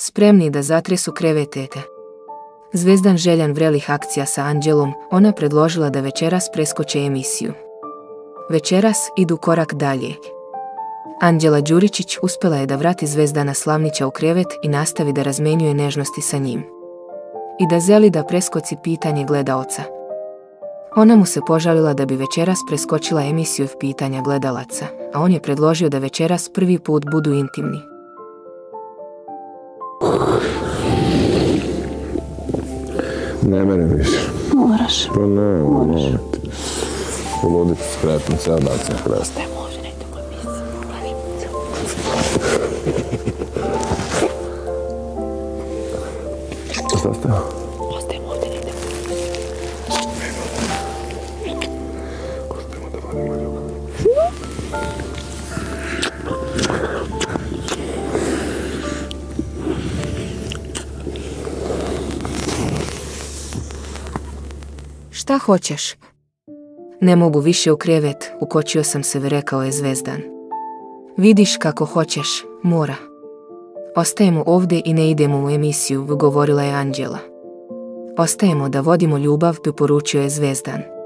spremni da zatresu krevetete. Zvezdan željan vrelih akcija sa Anđelom, ona predložila da večeras preskoče emisiju. Večeras idu korak dalje. Anđela Đuričić uspjela je da vrati Zvezdana Slavnića u krevet i nastavi da razmenjuje nežnosti sa njim. I da zeli da preskoci pitanje gledaoca. Ona mu se požalila da bi večeras preskočila emisiju pitanja gledalaca, a on je predložio da večeras prvi put budu intimni. Ne mene više. Moraš. Pa ne, molim te. Poludit skretim, cijel dan sam krestim. Ne može, ne idemo emisiju. Šta ste? Ostajemo ovdje, ne idemo. Da vodimo ljubav. Šta hoćeš? Ne mogu više u krevet, ukočio sam se, rekao je Zvezdan. Vidiš kako hoćeš, mora. Ostajemo ovdje i ne idemo u emisiju, govorila je Anđela. Ostajemo da vodimo ljubav, poručio je Zvezdan.